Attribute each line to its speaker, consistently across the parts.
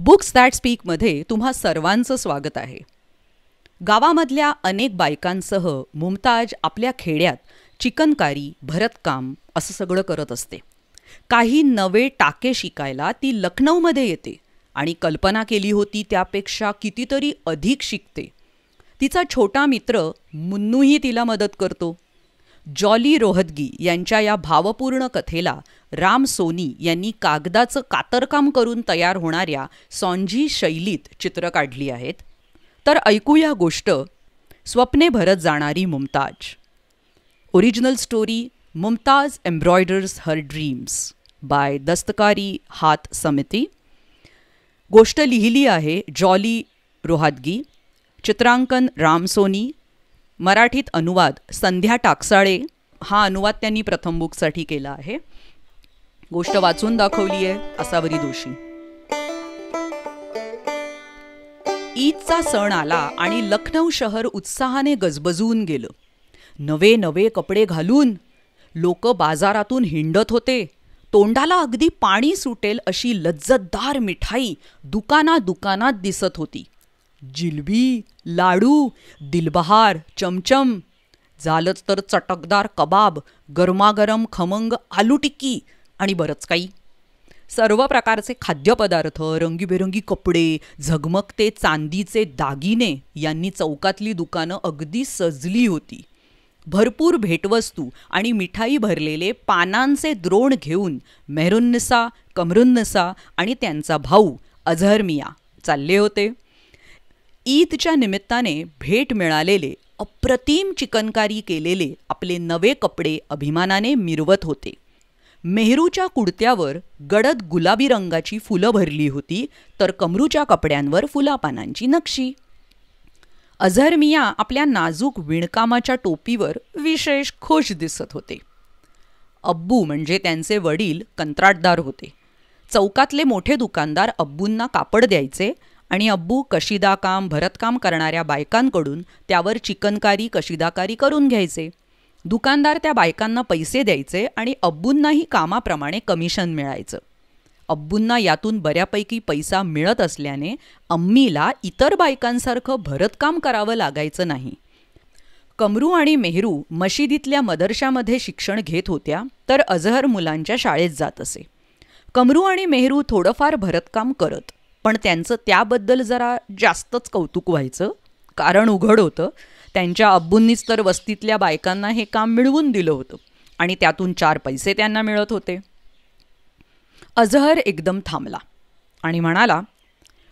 Speaker 1: Books that स्पीकमध्ये तुम्हा सर्वांचं स्वागत आहे. गावामधल्या अनेक बायकांसह मुमताज आपल्या खेड्यात चिकनकारी भरतकाम असं सगळं करत असते. काही नवे टाके शिकायला ती लखनौमध्ये येते आणि कल्पना केली होती त्यापेक्षा कितीतरी अधिक शिकते. तिचा छोटा मित्र मुन्नूही तिला मदत करतो. जॉली रोहदगी यांच्या या भावपूर्ण कथेला राम सोनी यांनी कागदाचं कातरकाम करून तयार होणाऱ्या सॉन्झी शैलीत चित्र काढली आहेत. तर ऐकूया गोष्ट. स्वप्ने भरत जाणारी Mumtaz. Original story Mumtaz embroiders her dreams by Dastkari Haat Samiti. गोष्ट लिहिली आहे जॉली रोहादगी चित्रांकन राम सोनी. मराठीत अनुवाद संध्या टाकसाळे. हा अनुवाद त्यांनी प्रथम बुकसाठी केला आहे. गोष्ट वाचून दाखवली आहे असावरी दोषी. ईदचा सण आला आणि लखनौ शहर उत्साहाने गजबजून गेलं. नवे नवे कपडे घालून लोक बाजारातून हिंडत होते. तोंडाला अगदी पाणी सुटेल अशी लज्जतदार मिठाई दुकाना दुकानात दिसत होती. जिलबी लाडू दिलबहार चमचम झालंच तर चटकदार कबाब गरमागरम खमंग आलू टिक्की आणि बरंच काही. सर्व प्रकारचे खाद्यपदार्थ रंगीबेरंगी कपडे झगमगते चांदीचे दागिने यांनी चौकातली दुकानं अगदी सजली होती. भरपूर भेटवस्तू आणि मिठाई भरलेले पानांचे द्रोण घेऊन मेहरुन्नसा कमरुन्नसा आणि त्यांचा भाऊ अझहरमिया चालले होते. ईदच्या निमित्ताने भेट मिळालेले अप्रतिम चिकनकारी केलेले आपले नवे कपडे अभिमानाने मिरवत होते. मेहरूच्या कुडत्यावर गडद गुलाबी रंगाची फुलं भरली होती तर कमरूच्या कपड्यांवर फुलापानांची नक्षी. अझर मिया आपल्या नाजूक विणकामाच्या टोपीवर विशेष खुश दिसत होते. अब्बू म्हणजे त्यांचे वडील कंत्राटदार होते. चौकातले मोठे दुकानदार अब्बूंना कापड द्यायचे आणि अब्बू कशिदाकाम भरतकाम करणाऱ्या बायकांकडून त्यावर चिकनकारी कशिदाकारी करून घ्यायचे. दुकानदार त्या बायकांना पैसे द्यायचे आणि अब्बूंनाही कामाप्रमाणे कमिशन मिळायचं. अब्बूंना यातून बऱ्यापैकी पैसा मिळत असल्याने अम्मीला इतर बायकांसारखं भरतकाम करावं लागायचं नाही. कमरू आणि मेहरू मशिदीतल्या मदरशामध्ये शिक्षण घेत होत्या तर अझहर मुलांच्या शाळेत जात असे. कमरू आणि मेहरू थोडंफार भरतकाम करत पण त्यांचं त्याबद्दल जरा जास्तच कौतुक व्हायचं. कारण उघड होतं त्यांच्या अब्बूंनीच तर वस्तीतल्या बायकांना हे काम मिळवून दिलं होतं. आणि त्यातून चार पैसे त्यांना मिळत होते. अझहर एकदम थांबला आणि म्हणाला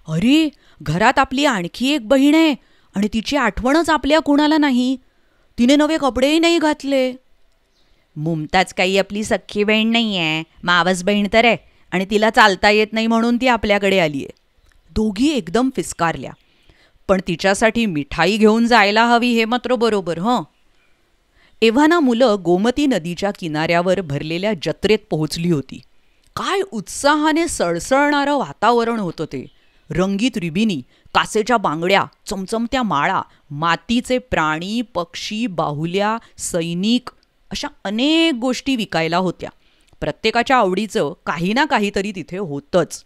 Speaker 1: अरे घरात आपली आणखी एक बहीण आहे आणि तिची आठवणच आपल्या कुणाला नाही. तिने नवे कपडेही नाही घातले. मुमताज काही आपली सख्खी बहीण नाही आहे मावस बहीण तर आहे आणि तिला चालता येत नाही म्हणून ती आपल्याकडे आली आहे दोघी एकदम फिसकारल्या. पण तिच्यासाठी मिठाई घेऊन जायला हवी हे मात्र बरोबर हं. एव्हाना मुलं गोमती नदीच्या किनाऱ्यावर भरलेल्या जत्रेत पोहोचली होती. काय उत्साहाने सळसळणारं वातावरण होतं ते. रंगीत रिबिनी कासेच्या बांगड्या चमचमत्या माळा मातीचे प्राणी पक्षी बाहुल्या सैनिक अशा अनेक गोष्टी विकायला होत्या. प्रत्येकाच्या आवडीचं काही ना काहीतरी तिथे होतंच.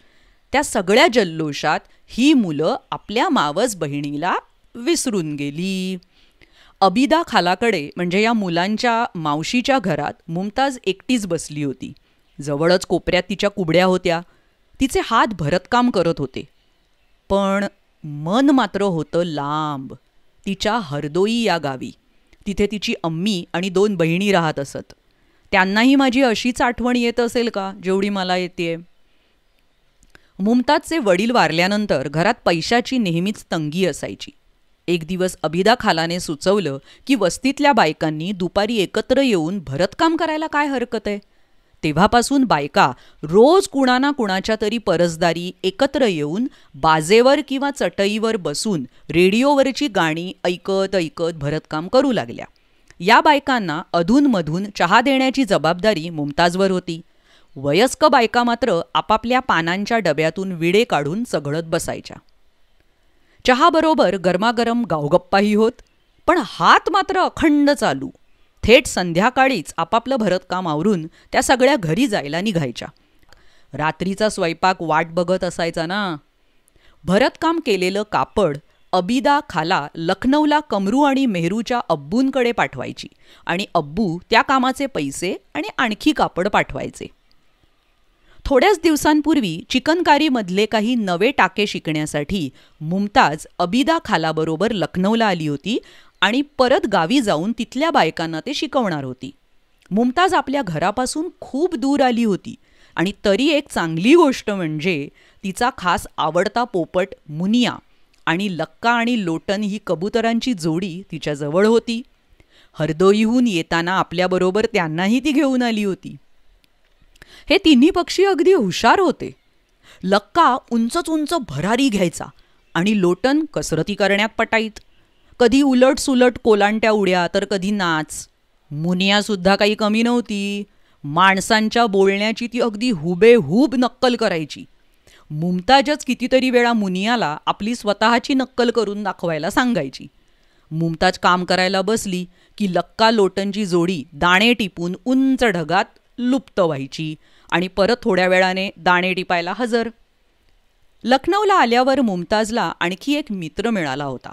Speaker 1: त्या सगळ्या जल्लोषात ही मुलं आपल्या मावस बहिणीला विसरून गेली. अबिदा खालाकडे म्हणजे या मुलांच्या मावशीच्या घरात मुमताज एकटीच बसली होती. जवळच कोपऱ्यात तिच्या कुबड्या होत्या. तिचे हात भरतकाम करत होते. पण मन मात्र होतं लांब. तिच्या हरदोई या गावी. तिथे तिची अम्मी आणि दोन बहिणी राहत असत. त्यांनाही माझी अशीच आठवण येत असेल का जेवढी मला येते मुमताजचे वडील वारल्यानंतर घरात पैशाची नेहमीच तंगी असायची. एक दिवस अभिदा खालाने सुचवलं की वस्तीतल्या बायकांनी दुपारी एकत्र येऊन भरतकाम करायला काय हरकत आहे? तेव्हापासून बायका रोज कुणाना कुणाच्या तरी परसदारी एकत्र येऊन बाजेवर किंवा चटईवर बसून रेडिओवरची गाणी ऐकत ऐकत भरतकाम करू लागल्या. या बायकांना अधूनमधून चहा देण्याची जबाबदारी मुमताजवर होती. वयस्क बायका मात्र आपापल्या पानांच्या डब्यातून विडे काढून चघळत बसायच्या. चहाबरोबर गरमागरम गावगप्पाही होत पण हात मात्र अखंड चालू. थेट संध्याकाळीच आपापलं भरतकाम आवरून त्या सगळ्या घरी जायला निघायच्या. रात्रीचा स्वयंपाक वाट बघत असायचा ना. भरतकाम केलेलं कापड अबिदा खाला लखनौला कमरू आणि मेहरूच्या अब्बूंकडे पाठवायची आणि अब्बू त्या कामाचे पैसे आणि आणखी कापड पाठवायचे. थोड्याच दिवसांपूर्वी चिकनकारीमधले काही नवे टाके शिकण्यासाठी मुमताज अबिदा खालाबरोबर लखनौला आली होती आणि परत गावी जाऊन तिथल्या बायकांना ते शिकवणार होती. मुमताज आपल्या घरापासून खूप दूर आली होती आणि तरी एक चांगली गोष्ट म्हणजे तिचा खास आवडता पोपट मुनिया आणि लक्का आणि लोटन ही कबुतरांची जोडी तिच्याजवळ होती. हरदोईहून येताना आपल्याबरोबर त्यांनाही ती घेऊन आली होती. हे तिन्ही पक्षी अगदी हुशार होते. लक्का उंचच उंच भरारी घ्यायचा आणि लोटन कसरती करण्यात पटाईत. कधी उलट सुलट कोलांट्या उड्या तर कधी नाच. मुनियासुद्धा काही कमी नव्हती. माणसांच्या बोलण्याची ती अगदी हुबेहूब नक्कल करायची. मुमताजच कितीतरी वेळा मुनियाला आपली स्वतःची नक्कल करून दाखवायला सांगायची. मुमताज काम करायला बसली की लक्का लोटनची जोडी दाणे टिपून उंच ढगात लुप्त व्हायची. आणि परत थोड्या वेळाने दाणे टिपायला हजर. लखनौला आल्यावर मुमताजला आणखी एक मित्र मिळाला होता.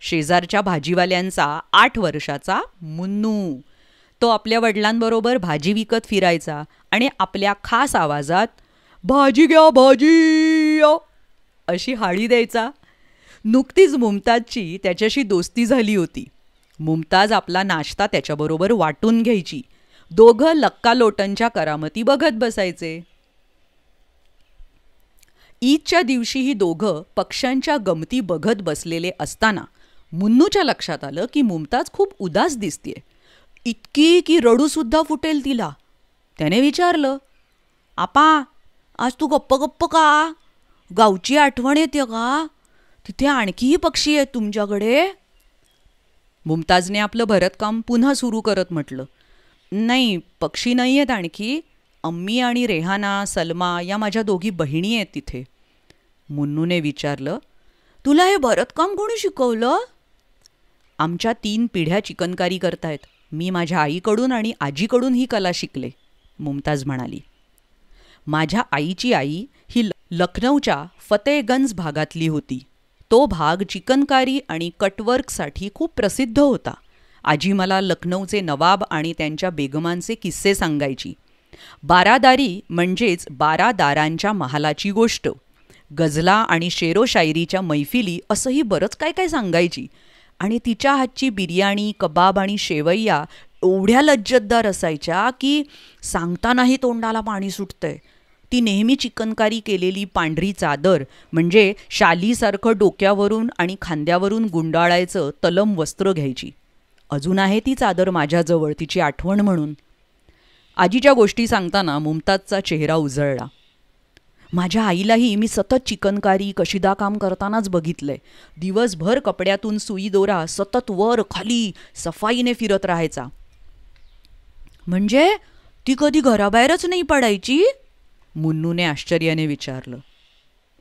Speaker 1: शेजारच्या भाजीवाल्यांचा आठ वर्षाचा मुन्नू. तो आपल्या वडिलांबरोबर भाजी विकत फिरायचा आणि आपल्या खास आवाजात भाजी घ्या भाजी! अशी हाळी द्यायचा. नुकतीच मुमताजची त्याच्याशी दोस्ती झाली होती. मुमताज आपला नाश्ता त्याच्याबरोबर वाटून घ्यायची. दोघं लक्का लोटनच्या करामती बघत बसायचे. ईदच्या दिवशी ही दोघं पक्ष्यांच्या गमती बघत बसलेले असताना मुन्नूच्या लक्षात आलं की मुमताज खूप उदास दिसतीये. इतकी की रडूसुद्धा फुटेल तिला. त्याने विचारलं आपा आज तू गप्प गप्प का? गावची आठवण येते का? तिथे आणखीही पक्षी आहेत तुमच्याकडे? मुमताजने आपलं भरतकाम पुन्हा सुरू करत म्हटलं. नाही पक्षी नाही आहेत आणखी. अम्मी आणि रेहाना सलमा या माझ्या दोघी बहिणी आहेत तिथे. मुन्नूने विचारलं तुला हे भरतकाम कोणी शिकवलं? आमच्या तीन पिढ्या चिकनकारी करतायत. मी माझ्या आईकडून आणि आजीकडून ही कला शिकले मुमताज म्हणाली. माझ्या आईची आई ही लखनौच्या फतेहगंज भागातली होती. तो भाग चिकनकारी आणि कटवर्कसाठी खूप प्रसिद्ध होता. आजी मला लखनौचे नवाब आणि त्यांच्या बेगमांचे किस्से सांगायची. बारादारी म्हणजेच बारादारांच्या महालाची गोष्ट. गझला आणि शेरोशायरीच्या मैफिली असंही बरंच काय काय सांगायची. आणि तिच्या हातची बिर्याणी कबाब आणि शेवैया एवढ्या लज्जतदार असायच्या की सांगतानाही तोंडाला पाणी सुटतंय. ती नेहमी चिकनकारी केलेली पांढरी चादर म्हणजे शालीसारखं डोक्यावरून आणि खांद्यावरून गुंडाळायचं तलम वस्त्र घ्यायची. अजून आहे ती चादर माझ्याजवळ तिची आठवण म्हणून. आजीच्या गोष्टी सांगताना मुमताजचा चेहरा उजळला. माझ्या आईलाही मी सतत चिकनकारी कशिदा काम करतानाच बघितलंय. दिवसभर कपड्यातून सुई दोरा सतत वर खाली सफाईने फिरत राहायचा. म्हणजे ती कधी घराबाहेरच नाही पडायची? मुन्नूने आश्चर्याने विचारलं.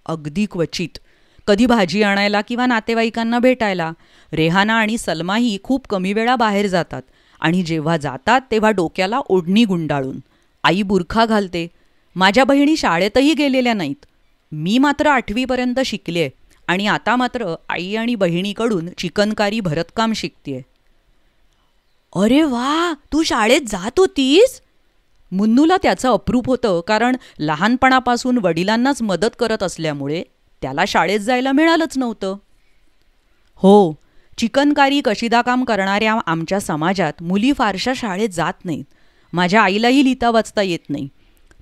Speaker 1: अगदी क्वचित. कधी भाजी आणायला किंवा नातेवाईकांना भेटायला रेहाना आणि सलमाही खूप कमी वेळा बाहेर जातात आणि जेव्हा जातात तेव्हा डोक्याला ओढणी गुंडाळून आई बुरखा घालते माझ्या बहिणी शाळेतही गेलेल्या नाहीत मी मात्र आठवीपर्यंत शिकले आणि आता मात्र आई आणि बहिणीकडून चिकनकारी भरतकाम शिकतेय. अरे वा तू शाळेत जात होतीस? मुन्नूला त्याचं अप्रूप होतं कारण लहानपणापासून वडिलांनाच मदत करत असल्यामुळे त्याला शाळेत जायला मिळालंच नव्हतं. हो चिकनकारी कशिदा काम करणाऱ्या आमच्या समाजात मुली फारशा शाळेत जात नाहीत. माझ्या आईलाही लिहिता वाचता येत नाही.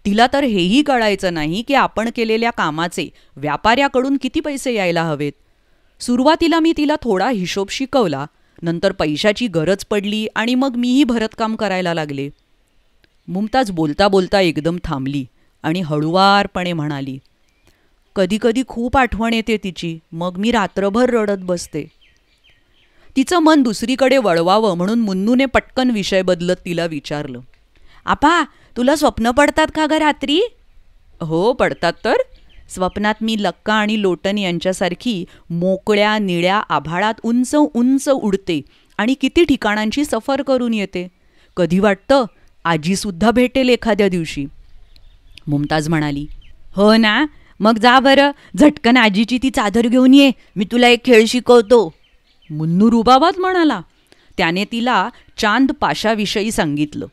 Speaker 1: तिला तर हेही कळायचं नाही की आपण केलेल्या कामाचे व्यापाऱ्याकडून किती पैसे यायला हवेत. सुरुवातीला मी तिला थोडा हिशोब शिकवला नंतर पैशाची गरज पडली आणि मग मीही भरतकाम करायला लागले. मुमताज बोलता बोलता एकदम थांबली आणि हळुवारपणे म्हणाली कधीकधी खूप आठवण येते तिची. मग मी रात्रभर रडत बसते. तिचं मन दुसरीकडे वळवावं म्हणून मुन्नूने पटकन विषय बदलत तिला विचारलं. आपा तुला स्वप्न पडतात का ग रात्री? हो पडतात तर. स्वप्नात मी लक्का आणि लोटन यांच्यासारखी मोकळ्या निळ्या आभाळात उंच उंच उडते आणि किती ठिकाणांची सफर करून येते. कधी वाटतं आजीसुद्धा भेटेल एखाद्या दिवशी. मुमताज म्हणाली हो ना. मग जा बरं. झटकन आजीची ती चादर घेऊन ये. मी तुला एक खेळ शिकवतो. मुन्नू रुबाबात म्हणाला. त्याने तिला चांद पाशाविषयी सांगितलं.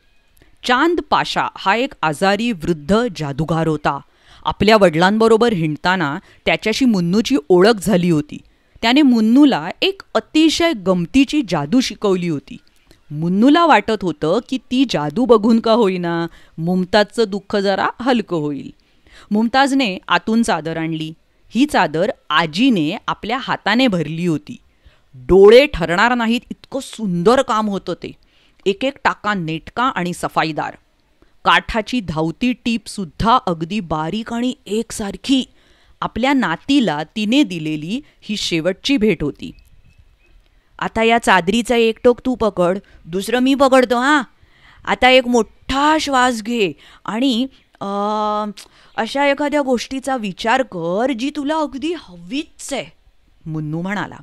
Speaker 1: चांद पाशा हा एक आजारी वृद्ध जादूगार होता. आपल्या वडिलांबरोबर हिंडताना त्याच्याशी मुन्नूची ओळख झाली होती. त्याने मुन्नूला एक अतिशय गमतीची जादू शिकवली होती. मुन्नूला वाटत होतं की ती जादू बघून का होईना मुमताजचं दुःख जरा हलकं होईल. मुमताजने आतून चादर आणली. ही चादर आजीने आपल्या हाताने भरली होती. डोळे ठरणार नाहीत इतकं सुंदर काम होतं ते. एक एक टाका नेटका आणि सफाईदार. काठाची धावती टीपसुद्धा अगदी बारीक आणि एकसारखी. आपल्या नातीला तिने दिलेली ही शेवटची भेट होती. आता या चादरीचा एक टोक तू पकड दुसरं मी पकडतो हां. आता एक मोठा श्वास घे आणि अशा एखाद्या गोष्टीचा विचार कर जी तुला अगदी हवीच आहे मुन्नू म्हणाला.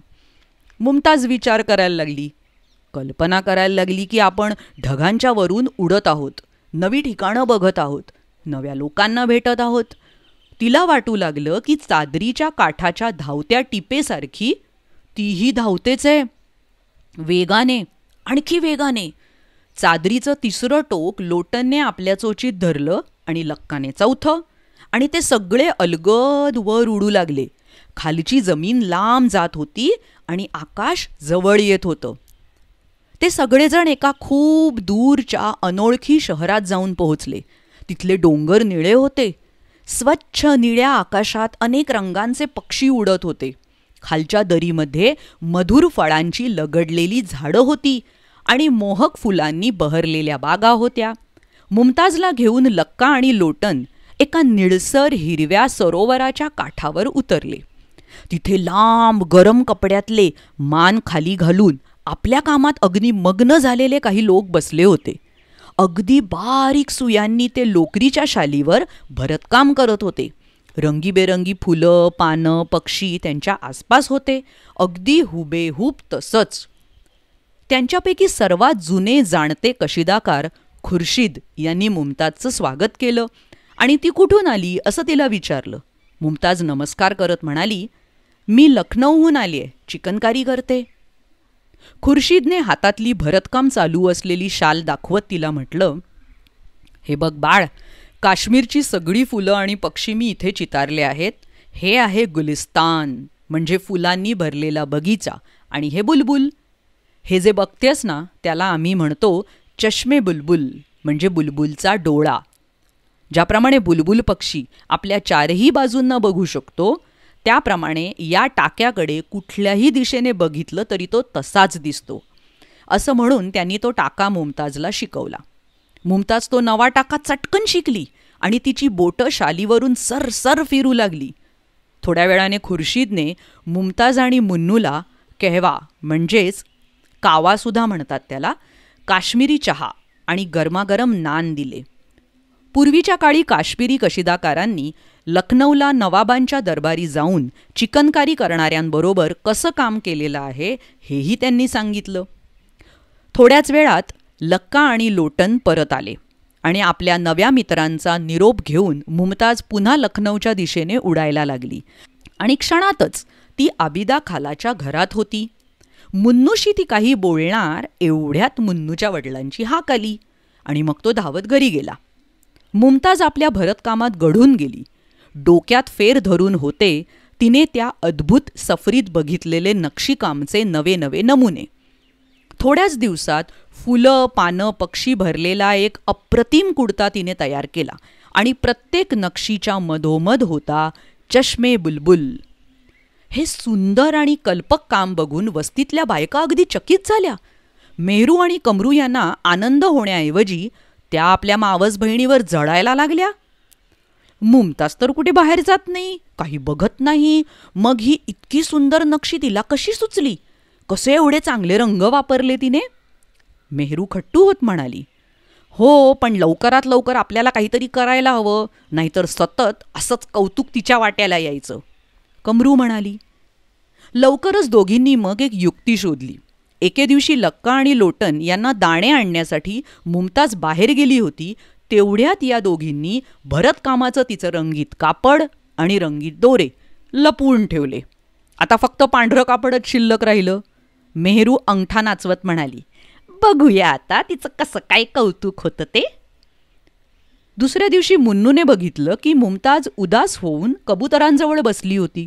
Speaker 1: मुमताज विचार करायला लागली. कल्पना करायला लागली की आपण ढगांच्या वरून उडत आहोत नवी ठिकाणं बघत आहोत नव्या लोकांना भेटत आहोत. तिला वाटू लागलं की चादरीच्या काठाच्या धावत्या टिपेसारखी तीही धावतेच आहे. वेगाने आणखी वेगाने. चादरीचं तिसरं टोक लोटनने आपल्या चोचीत धरलं आणि लक्काने. चौथं आणि ते सगळे अलगद वर उडू लागले. खालची जमीन लांब जात होती आणि आकाश जवळ येत होतं. ते सगळेजण एका खूप दूरच्या अनोळखी शहरात जाऊन पोहोचले. तिथले डोंगर निळे होते. स्वच्छ निळ्या आकाशात अनेक रंगांचे पक्षी उडत होते. खालच्या दरीमध्ये मधुर फळांची लगडलेली झाडं होती आणि मोहक फुलांनी बहरलेल्या बागा होत्या. मुमताजला घेऊन लक्का आणि लोटन एका निळसर हिरव्या सरोवराच्या काठावर उतरले. तिथे लांब गरम कपड्यातले मान खाली घालून आपल्या कामात अगदी मग्न झालेले काही लोक बसले होते. अगदी बारीक सुयांनी ते लोकरीच्या शालीवर भरतकाम करत होते. रंगीबेरंगी फुलं पानं पक्षी त्यांच्या आसपास होते. अगदी हुबेहूब तसंच. त्यांच्यापैकी सर्वात जुने जाणते कशिदाकार खुर्शीद यांनी मुमताजचं स्वागत केलं आणि ती कुठून आली असं तिला विचारलं. मुमताज नमस्कार करत म्हणाली मी लखनौहून आली आहे चिकनकारी करते. खुर्शीदने हातातली भरतकाम चालू असलेली शाल दाखवत तिला म्हटलं हे बघ बाळ काश्मीरची सगळी फुलं आणि पक्षी मी इथे चितारले आहेत. हे आहे गुलिस्तान म्हणजे फुलांनी भरलेला बगीचा आणि हे बुलबुल. हे जे बघतेस ना त्याला आम्ही म्हणतो चष्मे बुलबुल म्हणजे बुलबुलचा डोळा. ज्याप्रमाणे बुलबुल पक्षी आपल्या चारही बाजूंना बघू शकतो त्याप्रमाणे या टाक्याकडे कुठल्याही दिशेने बघितलं तरी तो तसाच दिसतो. असं म्हणून त्यांनी तो टाका मुमताजला शिकवला. मुमताज तो नवा टाका चटकन शिकली आणि तिची बोटं शालीवरून सर सर फिरू लागली. थोड्या वेळाने खुर्शीदने मुमताज आणि मुन्नूला कहवा म्हणजेच कावासुद्धा म्हणतात त्याला काश्मीरी चहा आणि गरमागरम नान दिले. पूर्वीच्या काळी काश्मीरी कशिदाकारांनी लखनौला नवाबांच्या दरबारी जाऊन चिकनकारी करणाऱ्यांबरोबर कसं काम केलेलं आहे हेही त्यांनी सांगितलं. थोड्याच वेळात लक्का आणि लोटन परत आले आणि आपल्या नव्या मित्रांचा निरोप घेऊन मुमताज पुन्हा लखनौच्या दिशेने उडायला लागली आणि क्षणातच ती आबिदा खालाच्या घरात होती. मुन्नूशी ती काही बोलणार एवढ्यात मुन्नूच्या वडिलांची हाक आली आणि मग तो धावत घरी गेला. मुमताज आपल्या भरतकामात घडून गेली. डोक्यात फेर धरून होते तिने त्या अद्भुत सफरीत बघितलेले नक्षीकामचे नवे नवे नमुने. थोड्याच दिवसात फुलं पानं पक्षी भरलेला एक अप्रतिम कुडता तिने तयार केला आणि प्रत्येक नक्षीच्या मधोमध होता चष्मे बुलबुल. हे सुंदर आणि कल्पक काम बघून वस्तीतल्या बायका अगदी चकित झाल्या. मेहरू आणि कमरू यांना आनंद होण्याऐवजी त्या आपल्या मावस बहिणीवर जळायला लागल्या. मुमताज तर कुठे बाहेर जात नाही काही बघत नाही. मग ही इतकी सुंदर नक्षी तिला कशी सुचली? कसे एवढे चांगले रंग वापरले तिने? मेहरू खट्टू होत म्हणाली हो पण लवकरात लवकर आपल्याला काहीतरी करायला हवं नाहीतर सतत असंच कौतुक तिच्या वाट्याला यायचं. कमरू म्हणाली लवकरच दोघींनी मग एक युक्ती शोधली. एके दिवशी लक्का आणि लोटन यांना दाणे आणण्यासाठी मुमताज बाहेर गेली होती तेवढ्यात या दोघींनी भरतकामाचं तिचं रंगीत कापड आणि रंगीत दोरे लपवून ठेवले. आता फक्त पांढरं कापडच शिल्लक राहिलं. मेहरू अंगठा नाचवत म्हणाली बघूया आता तिचं कसं काय कौतुक होतं ते. दुसऱ्या दिवशी मुन्नूने बघितलं की मुमताज उदास होऊन कबुतरांजवळ बसली होती.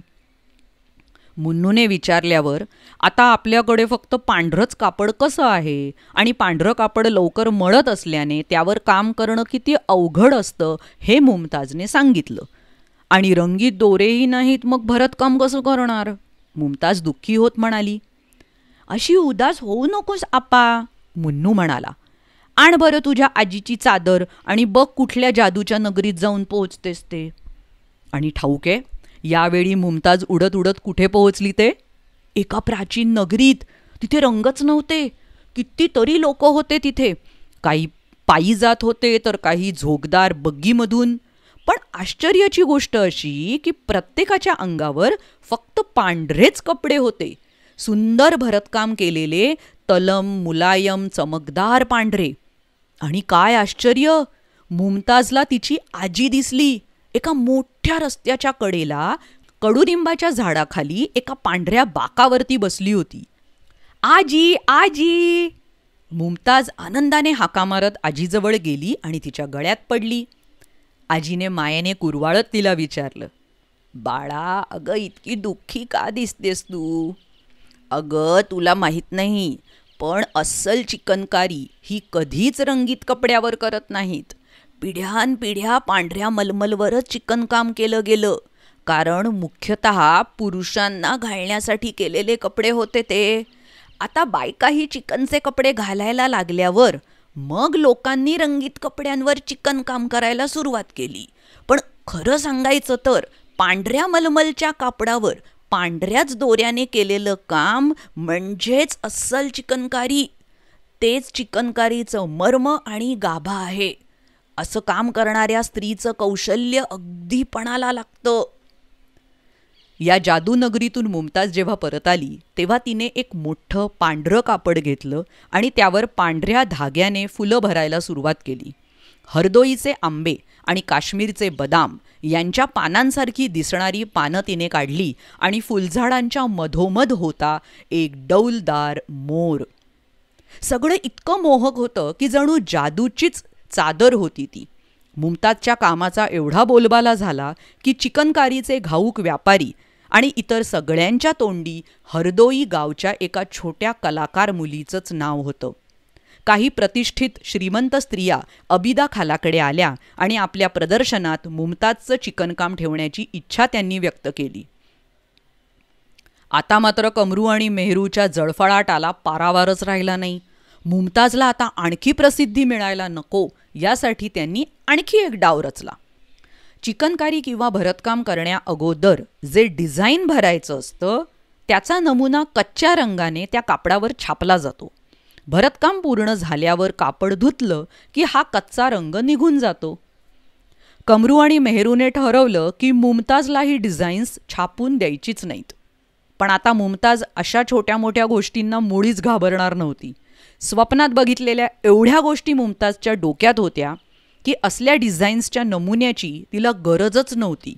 Speaker 1: मुन्नूने विचारल्यावर आता आपल्याकडे फक्त पांढरंच कापड कसं आहे? आणि पांढरं कापड लवकर मळत असल्याने त्यावर काम करणं किती अवघड असतं हे मुमताजने सांगितलं. आणि रंगीत दोरेही नाहीत मग भरतकाम कसं करणार? मुमताज दुःखी होत म्हणाली. अशी उदास होऊ नकोस आपा मुन्नू म्हणाला. आण बरं तुझ्या आजीची चादर आणि बघ कुठल्या जादूच्या नगरीत जाऊन पोहोचतेस ते. आणि ठाऊके यावेळी मुमताज उडत उडत कुठे पोहोचली ते? एका प्राचीन नगरीत. तिथे रंगच नव्हते. कितीतरी लोक होते तिथे. काही पायी जात होते तर काही झोगदार बग्गीमधून. पण आश्चर्याची गोष्ट अशी की प्रत्येकाच्या अंगावर फक्त पांढरेच कपडे होते. सुंदर भरतकाम केलेले तलम मुलायम चमकदार पांढरे. आणि काय आश्चर्य! मुमताजला तिची आजी दिसली. एका मोठ्या रस्त्याच्या कडेला कडुनिंबाच्या झाडाखाली एका पांढऱ्या बाकावरती बसली होती. आजी आजी! मुमताज आनंदाने हाका मारत आजीजवळ गेली आणि तिच्या गळ्यात पडली. आजीने मायेने कुरवाळत तिला विचारलं बाळा अगं इतकी दुःखी का दिसतेस तू? अगं तुला माहीत नाही पण अस्सल चिकनकारी ही कधीच रंगीत कपड्यावर करत नाहीत. पिढ्यानपिढ्या पांढऱ्या मलमलवरच चिकनकाम केलं गेलं. कारण मुख्यतः पुरुषांना घालण्यासाठी केलेले कपडे होते ते. आता बायकाही चिकनचे कपडे घालायला लागल्यावर मग लोकांनी रंगीत कपड्यांवर चिकन काम करायला सुरुवात केली. पण खरं सांगायचं तर पांढऱ्या मलमलच्या कापडावर पांढऱ्याच दोऱ्याने केलेलं काम म्हणजेच अस्सल चिकनकारी. तेच चिकनकारीचं मर्म आणि गाभा आहे. असं काम करणाऱ्या स्त्रीचं कौशल्य अगदी पणाला लागतं. या जादूनगरीतून मुमताज जेव्हा परत आली तेव्हा तिने एक मोठं पांढरं कापड घेतलं आणि त्यावर पांढऱ्या धाग्याने फुलं भरायला सुरुवात केली. हरदोईचे आंबे आणि काश्मीरचे बदाम यांच्या पानांसारखी दिसणारी पानं तिने काढली आणि फुलझाडांच्या मधोमध होता एक डौलदार मोर. सगळं इतकं मोहक होतं की जणू जादूचीच चादर होती ती. मुमताजच्या कामाचा एवढा बोलबाला झाला की चिकनकारीचे घाऊक व्यापारी आणि इतर सगळ्यांच्या तोंडी हरदोई गावच्या एका छोट्या कलाकार मुलीचंच नाव होतं. काही प्रतिष्ठित श्रीमंत स्त्रिया अबिदा खालाकडे आल्या आणि आपल्या प्रदर्शनात मुमताजचं चिकनकाम ठेवण्याची इच्छा त्यांनी व्यक्त केली. आता मात्र कमरू आणि मेहरूच्या जळफळाटाला पारावारच राहिला नाही. मुमताजला आता आणखी प्रसिद्धी मिळायला नको यासाठी त्यांनी आणखी एक डाव रचला. चिकनकारी किंवा भरतकाम करण्या अगोदर जे डिझाईन भरायचं असतं त्याचा नमुना कच्च्या रंगाने त्या कापडावर छापला जातो. भरतकाम पूर्ण झाल्यावर कापड धुतलं की हा कच्चा रंग निघून जातो. कमरू आणि मेहरूने ठरवलं की मुमताजला ही डिझाईन्स छापून द्यायचीच नाहीत. पण आता मुमताज अशा छोट्या मोठ्या गोष्टींना मुळीच घाबरणार नव्हती. स्वप्नात बघितलेल्या एवढ्या गोष्टी मुमताजच्या डोक्यात होत्या की असल्या डिझाईन्सच्या नमुन्याची तिला गरजच नव्हती.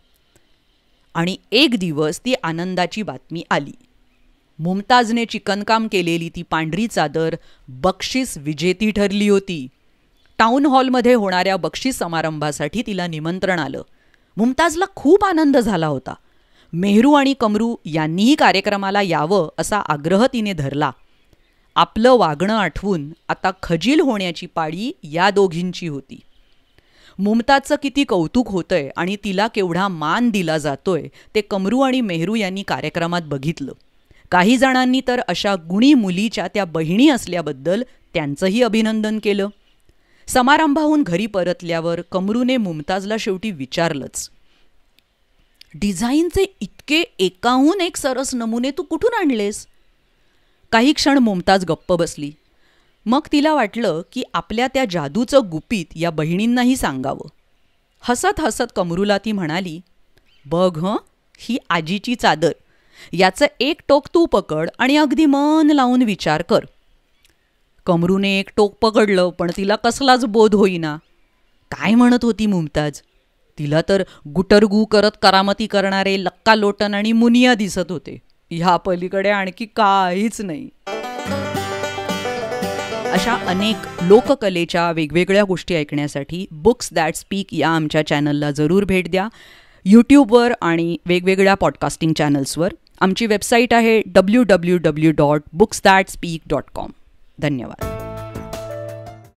Speaker 1: आणि एक दिवस ती आनंदाची बातमी आली. मुमताजने चिकनकाम केलेली ती पांढरी चादर बक्षीस विजेती ठरली होती. टाऊन हॉलमध्ये होणाऱ्या बक्षीस समारंभासाठी तिला निमंत्रण आलं. मुमताजला खूप आनंद झाला होता. मेहरू आणि कमरू यांनीही कार्यक्रमाला यावं असा आग्रह तिने धरला. आपलं वागणं आठवून आता खजील होण्याची पाळी या दोघींची होती. मुमताजचं किती कौतुक होतंय आणि तिला केवढा मान दिला जातोय ते कमरू आणि मेहरू यांनी कार्यक्रमात बघितलं. काही जणांनी तर अशा गुणी मुलीच्या त्या बहिणी असल्याबद्दल त्यांचंही अभिनंदन केलं. समारंभाहून घरी परतल्यावर कमरूने मुमताजला शेवटी विचारलंच डिझाईनचे इतके एकाहून एक सरस नमुने तू कुठून आणलेस? काही क्षण मुमताज गप्प बसली. मग तिला वाटलं की आपल्या त्या जादूचं गुपित या बहिणींनाही सांगावं. हसत हसत कमरूला ती म्हणाली बघ हं ही आजीची चादर. याचं एक टोक तू पकड आणि अगदी मन लावून विचार कर. कमरूने एक टोक पकडलं पण तिला कसलाच बोध होईना. काय म्हणत होती मुमताज? तिला तर गुटरगू करत करामती करणारे लक्का लोटन आणि मुनिया दिसत होते. ह्या पलीकडे आणखी काहीच नाही. अशा अनेक लोककलेच्या वेगवेगळ्या गोष्टी ऐकण्यासाठी बुक्स दॅट स्पीक या आमच्या चॅनलला जरूर भेट द्या. यूट्यूबवर आणि वेगवेगळ्या पॉडकास्टिंग चॅनल्सवर आमची वेबसाईट आहे W W W dot books that speak dot com धन्यवाद.